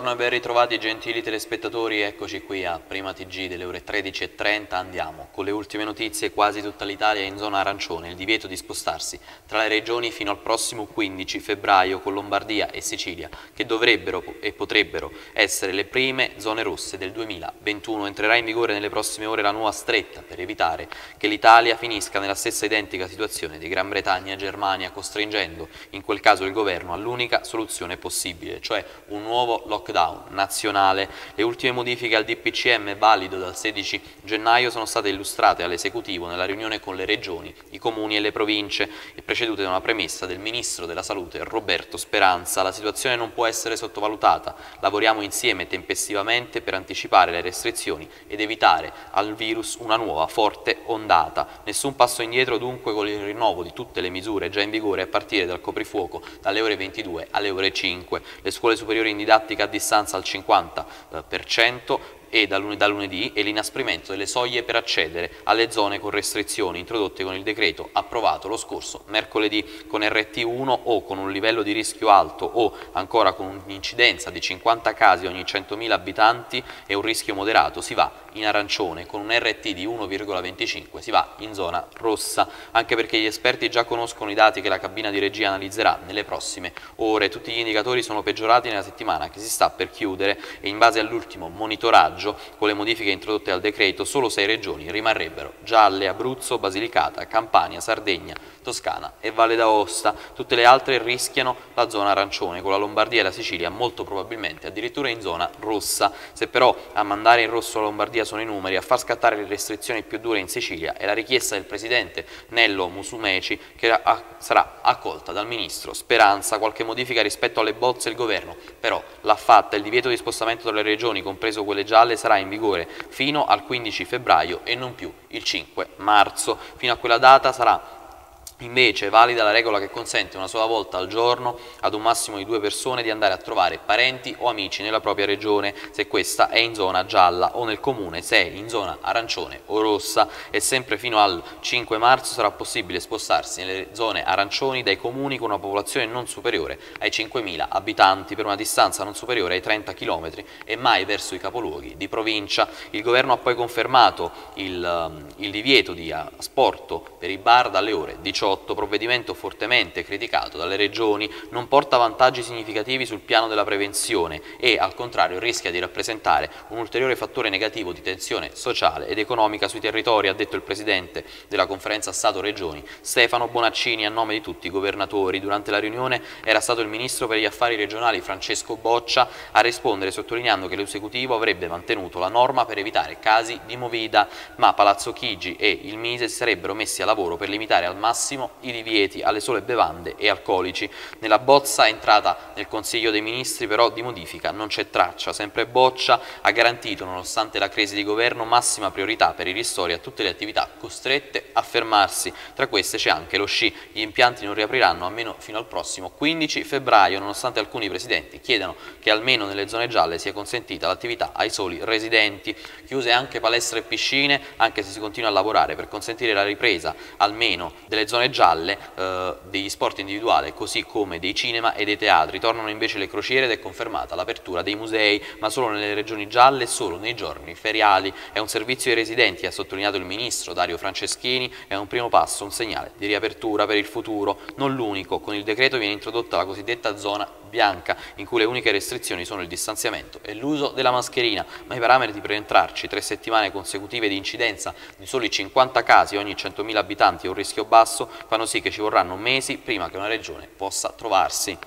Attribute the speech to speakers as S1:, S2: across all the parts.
S1: Buongiorno e ben ritrovati gentili telespettatori, eccoci qui a Prima TG delle ore 13.30, andiamo con le ultime notizie, quasi tutta l'Italia è in zona arancione, il divieto di spostarsi tra le regioni fino al prossimo 15 febbraio con Lombardia e Sicilia, che dovrebbero e potrebbero essere le prime zone rosse del 2021. Entrerà in vigore nelle prossime ore la nuova stretta per evitare che l'Italia finisca nella stessa identica situazione di Gran Bretagna e Germania, costringendo in quel caso il governo all'unica soluzione possibile, cioè un nuovo lockdown nazionale. Le ultime modifiche al DPCM valido dal 16 gennaio sono state illustrate all'esecutivo nella riunione con le regioni, i comuni e le province e precedute da una premessa del Ministro della Salute Roberto Speranza. La situazione non può essere sottovalutata, lavoriamo insieme tempestivamente per anticipare le restrizioni ed evitare al virus una nuova forte ondata. Nessun passo indietro dunque con il rinnovo di tutte le misure già in vigore a partire dal coprifuoco dalle ore 22 alle ore 5. Le scuole superiori in didattica a distanza al 50%, e da lunedì e l'inasprimento delle soglie per accedere alle zone con restrizioni introdotte con il decreto approvato lo scorso mercoledì. Con RT1 o con un livello di rischio alto o ancora con un'incidenza di 50 casi ogni 100.000 abitanti e un rischio moderato si va in arancione con un RT di 1,25 si va in zona rossa anche perché gli esperti già conoscono i dati che la cabina di regia analizzerà nelle prossime ore tutti gli indicatori sono peggiorati nella settimana che si sta per chiudere e in base all'ultimo monitoraggio con le modifiche introdotte al decreto, solo sei regioni rimarrebbero gialle, Abruzzo, Basilicata, Campania, Sardegna, Toscana e Valle d'Aosta. Tutte le altre rischiano la zona arancione, con la Lombardia e la Sicilia molto probabilmente addirittura in zona rossa. Se però a mandare in rosso la Lombardia sono i numeri, a far scattare le restrizioni più dure in Sicilia è la richiesta del Presidente Nello Musumeci che sarà accolta dal Ministro Speranza. Qualche modifica rispetto alle bozze il Governo però l'ha fatta. Il divieto di spostamento tra le regioni, compreso quelle gialle, sarà in vigore fino al 15 febbraio e non più il 5 marzo. Fino a quella data sarà Invece è valida la regola che consente una sola volta al giorno ad un massimo di due persone di andare a trovare parenti o amici nella propria regione se questa è in zona gialla o nel comune se è in zona arancione o rossa e sempre fino al 5 marzo sarà possibile spostarsi nelle zone arancioni dai comuni con una popolazione non superiore ai 5.000 abitanti per una distanza non superiore ai 30 km e mai verso i capoluoghi di provincia. Il governo ha poi confermato il, um, il divieto di asporto per i bar dalle ore 18 2018, provvedimento fortemente criticato dalle regioni, non porta vantaggi significativi sul piano della prevenzione e, al contrario, rischia di rappresentare un ulteriore fattore negativo di tensione sociale ed economica sui territori, ha detto il Presidente della Conferenza Stato-Regioni, Stefano Bonaccini, a nome di tutti i governatori. Durante la riunione era stato il Ministro per gli Affari Regionali Francesco Boccia a rispondere sottolineando che l'esecutivo avrebbe mantenuto la norma per evitare casi di movida, ma Palazzo Chigi e il Mise sarebbero messi a lavoro per limitare al massimo massimo i divieti alle sole bevande e alcolici. Nella bozza entrata nel Consiglio dei Ministri però di modifica non c'è traccia, sempre Boccia ha garantito nonostante la crisi di governo massima priorità per i ristori a tutte le attività costrette a fermarsi, tra queste c'è anche lo sci, gli impianti non riapriranno almeno fino al prossimo 15 febbraio nonostante alcuni presidenti chiedano che almeno nelle zone gialle sia consentita l'attività ai soli residenti, chiuse anche palestre e piscine anche se si continua a lavorare per consentire la ripresa almeno delle zone gialle eh, degli sport individuali così come dei cinema e dei teatri. Tornano invece le crociere ed è confermata l'apertura dei musei, ma solo nelle regioni gialle e solo nei giorni feriali. È un servizio ai residenti, ha sottolineato il ministro Dario Franceschini, è un primo passo, un segnale di riapertura per il futuro. Non l'unico, con il decreto viene introdotta la cosiddetta zona bianca, in cui le uniche restrizioni sono il distanziamento e l'uso della mascherina, ma i parametri per entrarci tre settimane consecutive di incidenza di soli 50 casi ogni 100.000 abitanti e un rischio basso fanno sì che ci vorranno mesi prima che una regione possa trovarsi.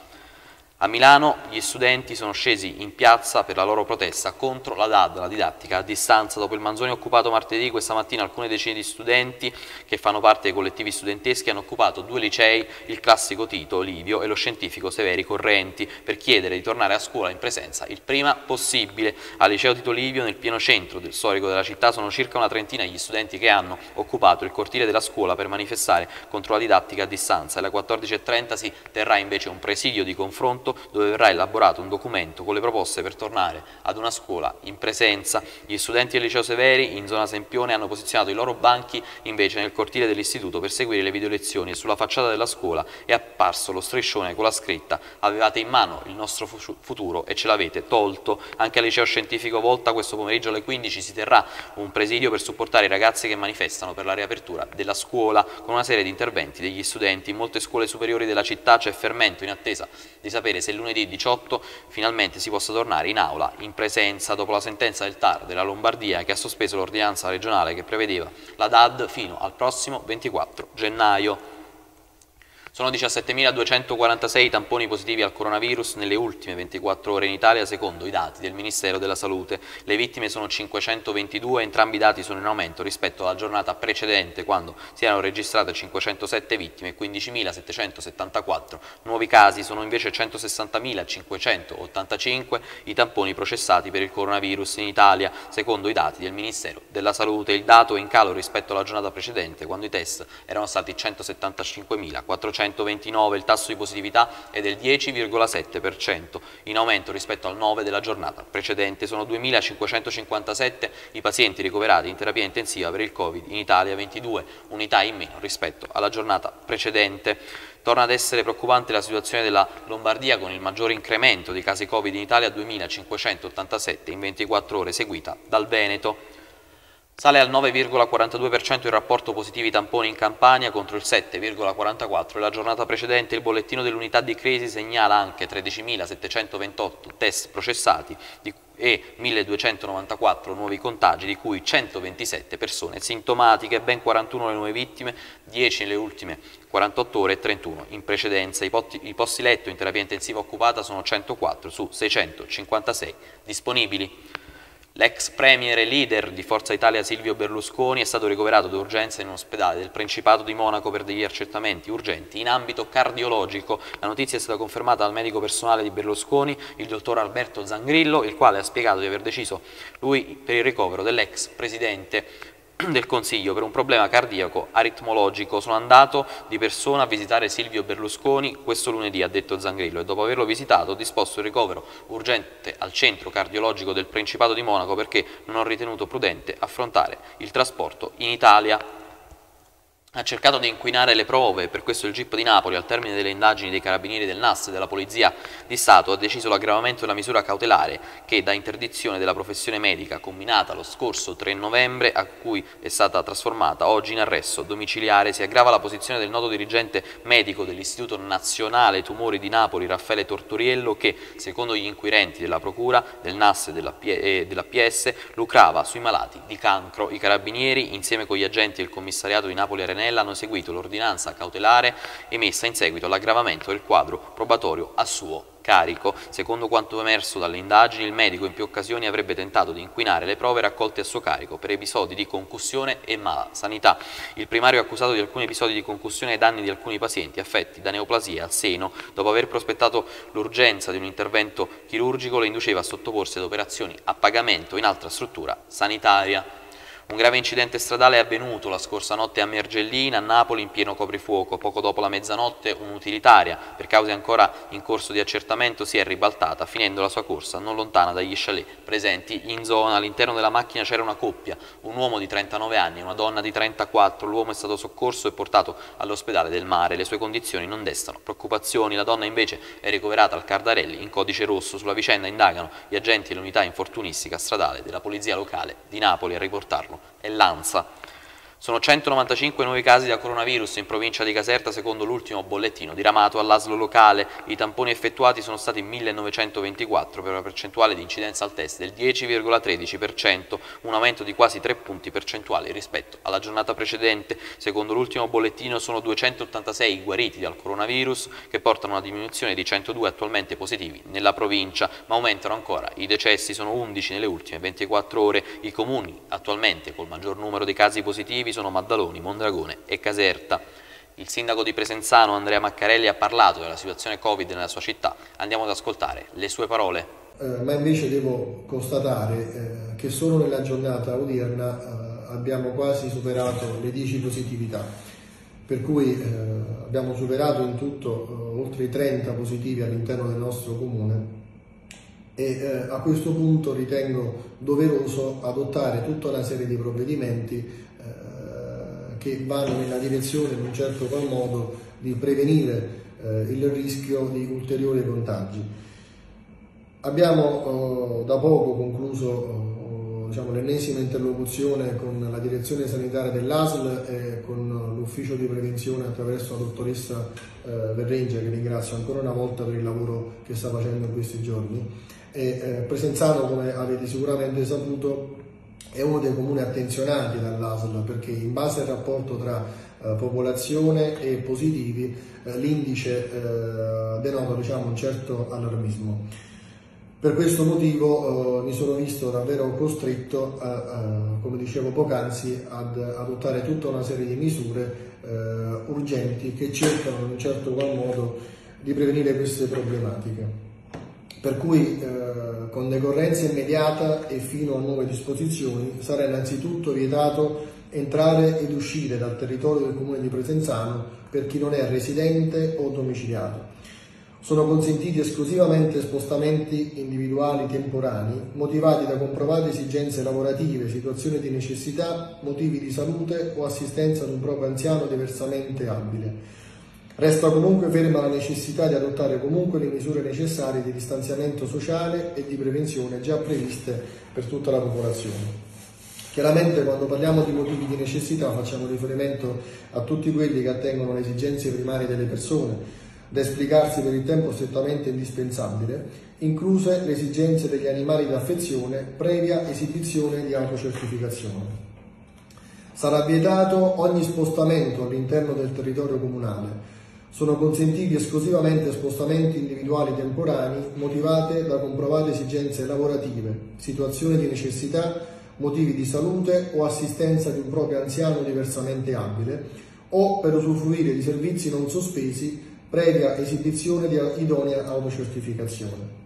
S1: A Milano gli studenti sono scesi in piazza per la loro protesta contro la DAD, la didattica a distanza. Dopo il Manzoni occupato martedì, questa mattina alcune decine di studenti che fanno parte dei collettivi studenteschi hanno occupato due licei, il classico Tito Livio e lo scientifico Severi Correnti, per chiedere di tornare a scuola in presenza il prima possibile. Al liceo Tito Livio, nel pieno centro del storico della città, sono circa una trentina gli studenti che hanno occupato il cortile della scuola per manifestare contro la didattica a distanza. Alle 14.30 si terrà invece un presidio di confronto confronto dove verrà elaborato un documento con le proposte per tornare ad una scuola in presenza. Gli studenti del liceo Severi in zona Sempione hanno posizionato i loro banchi invece nel cortile dell'istituto per seguire le video lezioni e sulla facciata della scuola è apparso lo striscione con la scritta avevate in mano il nostro futuro e ce l'avete tolto. Anche al liceo scientifico Volta questo pomeriggio alle 15 si terrà un presidio per supportare i ragazzi che manifestano per la riapertura della scuola con una serie di interventi degli studenti. In molte scuole superiori della città c'è fermento in attesa di sapere se lunedì 18 finalmente si possa tornare in aula in presenza dopo la sentenza del TAR della Lombardia che ha sospeso l'ordinanza regionale che prevedeva la DAD fino al prossimo 24 gennaio. Sono 17.246 tamponi positivi al coronavirus nelle ultime 24 ore in Italia secondo i dati del Ministero della Salute. Le vittime sono 522 entrambi i dati sono in aumento rispetto alla giornata precedente quando si erano registrate 507 vittime e 15.774 nuovi casi. Sono invece 160.585 i tamponi processati per il coronavirus in Italia secondo i dati del Ministero della Salute. Il dato è in calo rispetto alla giornata precedente quando i test erano stati 175.400 129, il tasso di positività è del 10,7%, in aumento rispetto al 9 della giornata precedente. Sono 2.557 i pazienti ricoverati in terapia intensiva per il Covid in Italia, 22 unità in meno rispetto alla giornata precedente. Torna ad essere preoccupante la situazione della Lombardia con il maggiore incremento di casi Covid in Italia, 2.587 in 24 ore, seguita dal Veneto. Sale al 9,42% il rapporto positivi tamponi in Campania contro il 7,44% la giornata precedente. Il bollettino dell'unità di crisi segnala anche 13.728 test processati e 1.294 nuovi contagi, di cui 127 persone sintomatiche, ben 41 le nuove vittime, 10 nelle ultime 48 ore e 31 in precedenza. I, posti letto in terapia intensiva occupata sono 104 su 656 disponibili. L'ex premier e leader di Forza Italia Silvio Berlusconi è stato ricoverato d'urgenza in un ospedale del Principato di Monaco per degli accertamenti urgenti in ambito cardiologico. La notizia è stata confermata dal medico personale di Berlusconi, il dottor Alberto Zangrillo, il quale ha spiegato di aver deciso lui per il ricovero dell'ex presidente del Consiglio per un problema cardiaco aritmologico. Sono andato di persona a visitare Silvio Berlusconi questo lunedì, ha detto Zangrillo, e dopo averlo visitato ho disposto il ricovero urgente al centro cardiologico del Principato di Monaco perché non ho ritenuto prudente affrontare il trasporto in Italia ha cercato di inquinare le prove, per questo il GIP di Napoli, al termine delle indagini dei carabinieri del NAS e della Polizia di Stato, ha deciso l'aggravamento della misura cautelare che da interdizione della professione medica combinata lo scorso 3 novembre, a cui è stata trasformata oggi in arresto domiciliare, si aggrava la posizione del noto dirigente medico dell'Istituto Nazionale Tumori di Napoli, Raffaele Tortoriello, che, secondo gli inquirenti della Procura, del NAS e della, PS, lucrava sui malati di cancro. I carabinieri, insieme con gli agenti del commissariato di Napoli Arenello, Antonella hanno seguito l'ordinanza cautelare emessa in seguito all'aggravamento del quadro probatorio a suo carico. Secondo quanto emerso dalle indagini, il medico in più occasioni avrebbe tentato di inquinare le prove raccolte a suo carico per episodi di concussione e mala sanità. Il primario è accusato di alcuni episodi di concussione ai danni di alcuni pazienti affetti da neoplasia al seno. Dopo aver prospettato l'urgenza di un intervento chirurgico, le induceva a sottoporsi ad operazioni a pagamento in altra struttura sanitaria. Un grave incidente stradale è avvenuto la scorsa notte a Mergellina, a Napoli, in pieno coprifuoco. Poco dopo la mezzanotte un'utilitaria, per cause ancora in corso di accertamento, si è ribaltata, finendo la sua corsa non lontana dagli chalet presenti in zona. All'interno della macchina c'era una coppia, un uomo di 39 anni e una donna di 34. L'uomo è stato soccorso e portato all'ospedale del mare. Le sue condizioni non destano preoccupazioni. La donna invece è ricoverata al Cardarelli in codice rosso. Sulla vicenda indagano gli agenti dell'unità infortunistica stradale della polizia locale di Napoli a riportarlo e l'ANSA. Sono 195 nuovi casi da coronavirus in provincia di Caserta secondo l'ultimo bollettino diramato all'aslo locale. I tamponi effettuati sono stati 1924 per una percentuale di incidenza al test del 10,13%, un aumento di quasi 3 punti percentuali rispetto alla giornata precedente. Secondo l'ultimo bollettino sono 286 i guariti dal coronavirus che portano a una diminuzione di 102 attualmente positivi nella provincia, ma aumentano ancora i decessi, sono 11 nelle ultime 24 ore. I comuni attualmente col maggior numero di casi positivi sono Maddaloni, Mondragone e Caserta. Il sindaco di Presenzano, Andrea Maccarelli, ha parlato della situazione Covid nella sua città. Andiamo ad ascoltare le sue parole.
S2: Eh, ma invece devo constatare eh, che solo nella giornata odierna eh, abbiamo quasi superato le 10 positività. per cui eh, abbiamo superato in tutto eh, oltre i 30 positivi all'interno del nostro comune e eh, a questo punto ritengo doveroso adottare tutta una serie di provvedimenti che vanno nella direzione in un certo qual modo di prevenire eh, il rischio di ulteriori contagi. Abbiamo eh, da poco concluso diciamo, l'ennesima interlocuzione con la direzione sanitaria dell'ASL e con l'ufficio di prevenzione attraverso la dottoressa eh, Verrengia che ringrazio ancora una volta per il lavoro che sta facendo in questi giorni. E, eh, Presenzano, come avete sicuramente saputo, è uno dei comuni attenzionati dall'ASL perché in base al rapporto tra eh, popolazione e positivi eh, l'indice eh, denota diciamo, un certo allarmismo. Per questo motivo eh, mi sono visto davvero costretto, come dicevo poc'anzi, ad adottare tutta una serie di misure eh, urgenti che cercano in un certo qual modo di prevenire queste problematiche. Per cui eh, con decorrenza immediata e fino a nuove disposizioni sarà innanzitutto vietato entrare ed uscire dal territorio del comune di Presenzano per chi non è residente o domiciliato sono consentiti esclusivamente spostamenti individuali temporanei motivati da comprovate esigenze lavorative, situazioni di necessità, motivi di salute o assistenza ad un proprio anziano diversamente abile. Resta comunque ferma la necessità di adottare comunque le misure necessarie di distanziamento sociale e di prevenzione già previste per tutta la popolazione. Chiaramente quando parliamo di motivi di necessità facciamo riferimento a tutti quelli che attengono alle esigenze primarie delle persone, da esplicarsi per il tempo strettamente indispensabile, incluse le esigenze degli animali d'affezione previa esibizione di autocertificazione. Sarà vietato ogni spostamento all'interno del territorio comunale. Sono consentiti esclusivamente spostamenti individuali temporanei motivate da comprovate esigenze lavorative, situazioni di necessità, motivi di salute o assistenza di un proprio anziano diversamente abile o per usufruire di servizi non sospesi previa esibizione di idonea autocertificazione.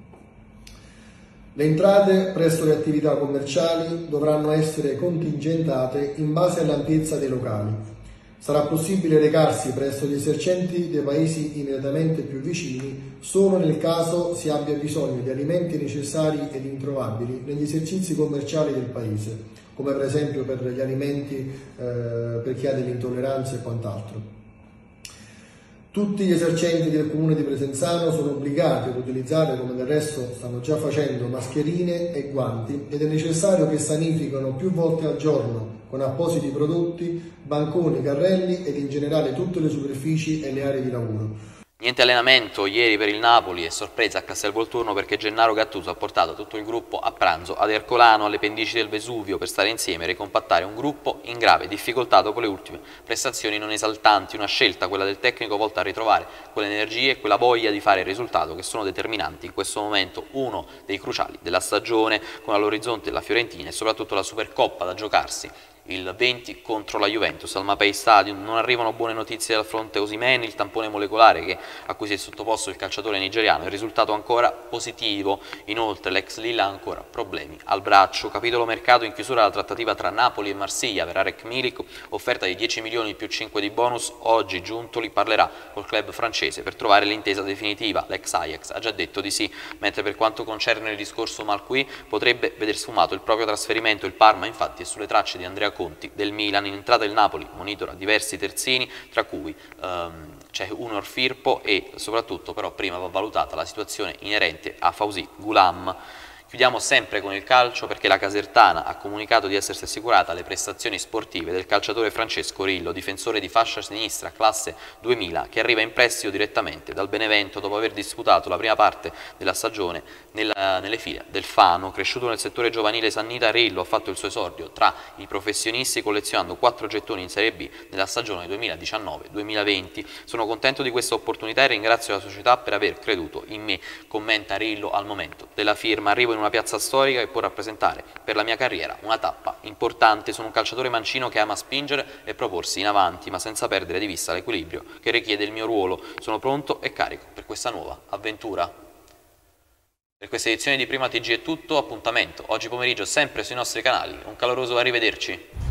S2: Le entrate presso le attività commerciali dovranno essere contingentate in base all'ampiezza dei locali. Sarà possibile recarsi presso gli esercenti dei paesi immediatamente più vicini solo nel caso si abbia bisogno di alimenti necessari ed introvabili negli esercizi commerciali del paese, come per esempio per gli alimenti eh, per chi ha delle intolleranze e quant'altro. Tutti gli esercenti del comune di Presenzano sono obbligati ad utilizzare, come del resto stanno già facendo, mascherine e guanti ed è necessario che sanificano più volte al giorno con appositi prodotti, banconi, carrelli ed in generale tutte le superfici e le aree di lavoro.
S1: Niente allenamento ieri per il Napoli e sorpresa a Castelvolturno perché Gennaro Gattuso ha portato tutto il gruppo a pranzo ad Ercolano alle pendici del Vesuvio per stare insieme e ricompattare un gruppo in grave difficoltà dopo le ultime prestazioni non esaltanti, una scelta, quella del tecnico, volta a ritrovare quelle energie e quella voglia di fare il risultato che sono determinanti in questo momento, uno dei cruciali della stagione con all'orizzonte la Fiorentina e soprattutto la Supercoppa da giocarsi il 20 contro la Juventus al Mapei Stadium. Non arrivano buone notizie dal fronte Osimeni, il tampone molecolare che, a cui si è sottoposto il calciatore nigeriano, il risultato ancora positivo. Inoltre l'ex Lilla ha ancora problemi al braccio. Capitolo mercato in chiusura la trattativa tra Napoli e Marsiglia per Arek Milik, offerta di 10 milioni più 5 di bonus. Oggi Giuntoli parlerà col club francese per trovare l'intesa definitiva. L'ex Ajax ha già detto di sì, mentre per quanto concerne il discorso Malqui potrebbe veder sfumato il proprio trasferimento. Il Parma infatti è sulle tracce di Andrea Conti del Milan. In entrata il Napoli monitora diversi terzini, tra cui ehm, c'è Unor Firpo e soprattutto però prima va valutata la situazione inerente a Fausi Gulam. Chiudiamo sempre con il calcio perché la Casertana ha comunicato di essersi assicurata le prestazioni sportive del calciatore Francesco Rillo, difensore di fascia sinistra classe 2000, che arriva in prestito direttamente dal Benevento dopo aver disputato la prima parte della stagione nella, nelle file del Fano. Cresciuto nel settore giovanile Sannita, Rillo ha fatto il suo esordio tra i professionisti collezionando quattro gettoni in Serie B nella stagione 2019-2020. Sono contento di questa opportunità e ringrazio la società per aver creduto in me, commenta Rillo al momento della firma. Arrivo in una piazza storica che può rappresentare per la mia carriera una tappa importante. Sono un calciatore mancino che ama spingere e proporsi in avanti, ma senza perdere di vista l'equilibrio che richiede il mio ruolo. Sono pronto e carico per questa nuova avventura. Per questa edizione di Prima TG è tutto, appuntamento oggi pomeriggio sempre sui nostri canali. Un caloroso arrivederci.